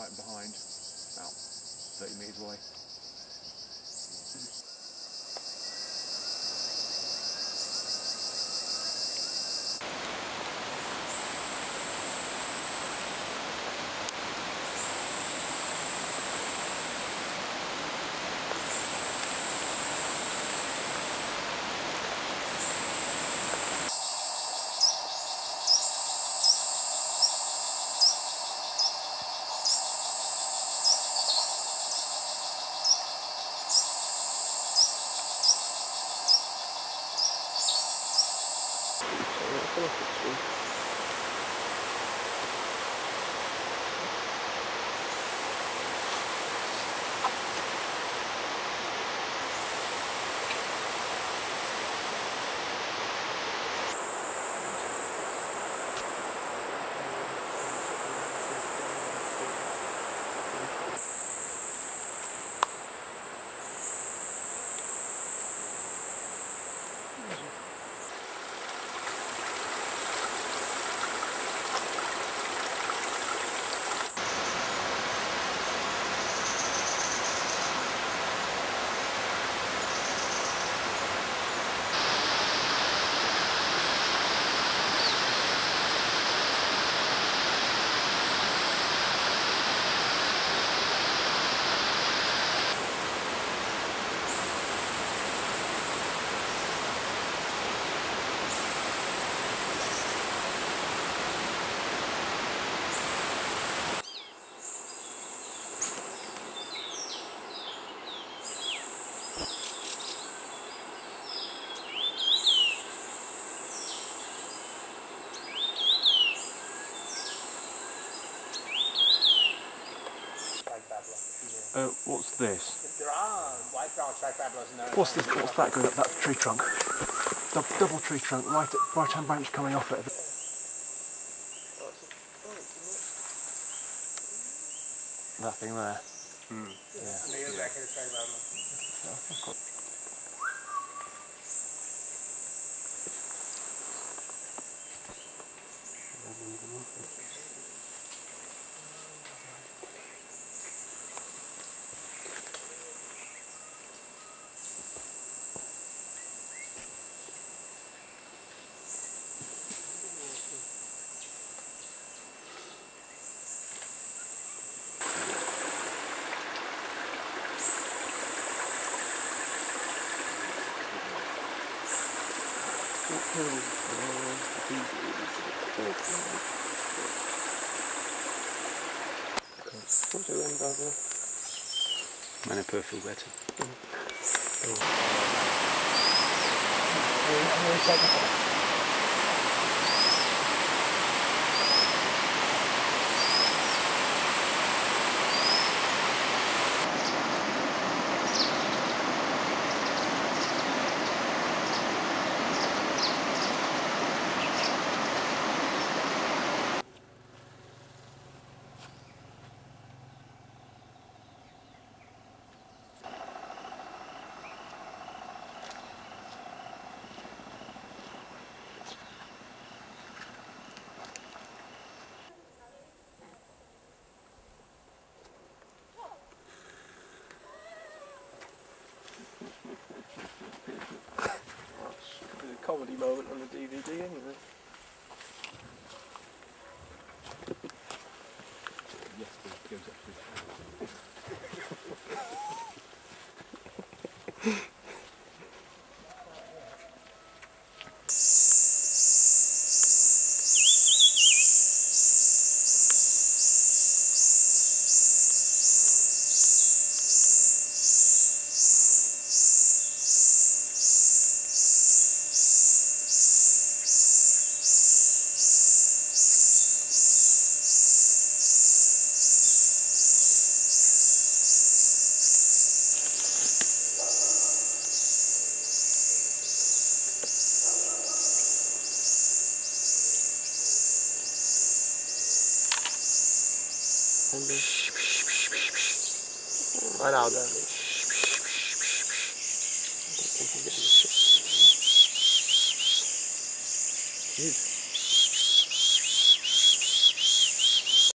right behind, about 30 metres away. pela pessoa. Uh, are white brown track babblers in there. What's this? What's that going up that tree trunk? Dou- double tree trunk, right right hand branch coming off it. That thing there. The track babbler. Manipur fulvetta. There's a comedy moment on the DVD anyway. Sen de. Var abi. Gir.